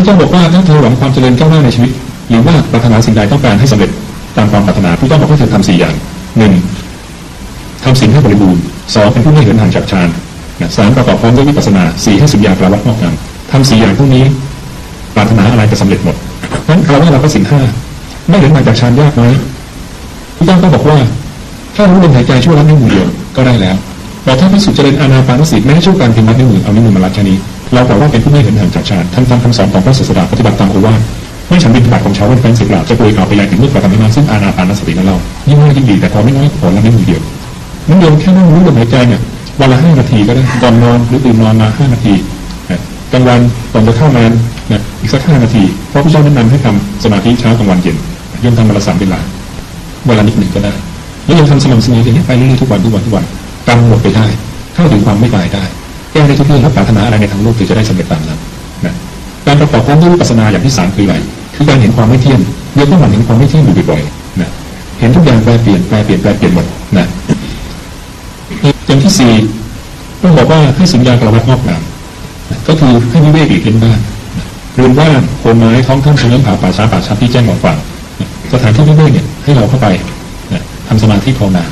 พระเจ้าบอกว่าถ้าเธอหวังความเจริญก้าวหน้าในชีวิต หรือว่าปรารถนาสิ่งใดต้องการให้สำเร็จตามความปรารถนาพระเจ้าบอกให้เธอทำสี่อย่างหนึ่งทำสิ่งให้บริบูรณ์สองเป็นผู้ไม่เหินห่างจากฌานสามประกอบพร้อมด้วยวิปัสสนาสี่ให้สัญญาปราวัตงอกงามทำสี่อย่างพวกนี้ปรารถนาอะไรจะสำเร็จหมดนั้นเราว่าเราก็สิ่งห้าไม่เหินห่างจากฌานยากไหมพระเจ้าก็บอกว่า ถ้ารู้ลมหายใจช่วละนิ้วมือเดียวก็ได้แล้วแต่ถ้าพิสุจน์เจริญอานาปานสติแม้ช่วยการพียงมัดนิ้วมือเอานิ้วมือมาลัดแค่นี้ เราบอกว่าเป็นผู้ไม่เหินห่างจากฌานท่านตามคำสอนของพระศาสดาปฏิบัติตามโอวาทไม่ฉันบินบาตของเช้าวันเป็นสิบหลาจะปรยข่าวไปแรงถึงมืดกว่าทำให้มาซึ่งอานาปานสตินั่นเรายิ่งมากยิ่งดีแต่พอไม่น้อยผลละนิ้วมือเดียวนั่นโยมแค่นั่งรู้ลมหายใจเนี่ยวันละห้านาทีก็ได้ก่อนนอนหรือตื่นนอนมาห้านาทีกลางวันก่อนจะเข้านอนนะอีกสักห้านาทีเพราะพระเจ้าแนะนำให้ทำสมาธิเช้ากลางวันเย็นโยมทำวันละสามเวลาเวลานิดหนึ่งก็ได้แล้วยังทำสม่ำเสมออย่างนี้ไปเรื่อยๆทุกวันทุกวันทุกวันกำหนดไปได้เข้าถึงความไม่ตายได้ แก้ได้ทุกเรื่องและปรารถนาอะไรในทางโลกถึงจะได้สำเร็จตามนั้นนะการประกอบพร้อมด้วยวิปัสสนาอย่างที่สามคืออะไรคือการเห็นความไม่เที่ยงเยอะต้องหมั่นเห็นความไม่เที่ยงอยู่บ่อยๆนะเห็นทุกอย่างแปรเปลี่ยนแปรเปลี่ยนแปรเปลี่ยนหมดนะอย่างที่สี่ต้องบอกว่าให้สัญญากับวัดงอกงามก็คือให้วิเวกอีกเล่นบ้านนะเรือนว่างโคนไม้ท้องท่านเชื้อผาป่าช้าป่าช้าที่แจ้งหมอกฟังสถานที่วิเวกเนี่ยให้เราเข้าไปนะทำสมาธิภาวนา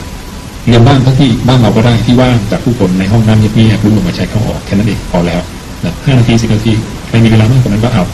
เรียนบ้านทั้งที่บ้านเราก็ได้ที่ว่างจากผู้คนในห้องน้ำเงียบๆรู้ลมาใช้เข้าออกแค่นั้นเองพอแล้วนะห้านาทีสิบนาทีใครมีเวลามากกว่านั้นก็เอา